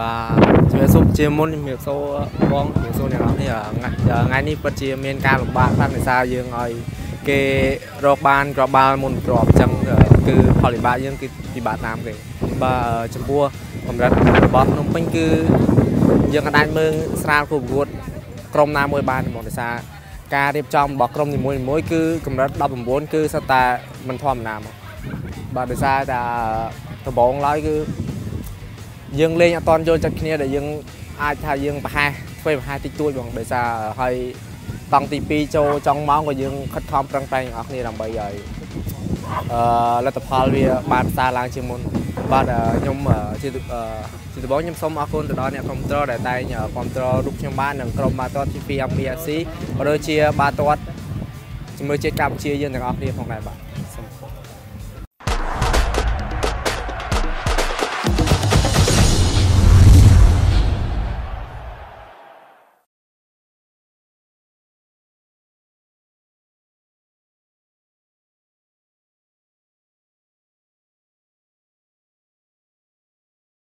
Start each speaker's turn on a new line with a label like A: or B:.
A: បាទជំរាបសួរជាមុនជំរាបសួរបងជំរាបសួរអ្នកនរនេះថ្ងៃនេះពិតជាមានការលំបាកខ្លាំងដោយសារយើងឲ្យគេរកបានក្របបាល់មុនក្របអញ្ចឹងគឺផលវិបាកយើងគឺពិបាកតាមគេបាទចំពោះកម្រិតរបស់ភ្នំពេញគឺយើងអាចមើលស្រាលគូប្រកួតក្រុមណាមួយបានហ្មងដោយសារការរៀបចំរបស់ក្រុមនីមួយៗគឺកម្រិត19គឺសិតតែមិនធម្មតាមកបាទដោយសារតែដំបូងឡើយគឺ យើងលេងអត់តន់យល់ចិត្តគ្នាដែលយើងអាចថាយើងប្រហែសធ្វើប្រហែសតិចតួចបងដោយសារហើយតង់ទី2ចូលចុងម៉ោងក៏យើងខិតខំប្រឹងប្រែងទាំងអស់គ្នាដើម្បីឲ្យអឺលទ្ធផលវាបានផ្សារឡើងជាងមុនបាទខ្ញុំជាជាដំបូងខ្ញុំសូមអរគុណទៅដល់អ្នកគ្រប់គ្រងដែលតែងគ្រប់គ្រងរូបខ្ញុំបាននិងក្រុមបាល់ទាត់ទី2 MPFC ក៏ដូចជាបាល់ទាត់ជាមួយជាតិកម្ពុជាយើងទាំងអស់គ្នាផងដែរបាទ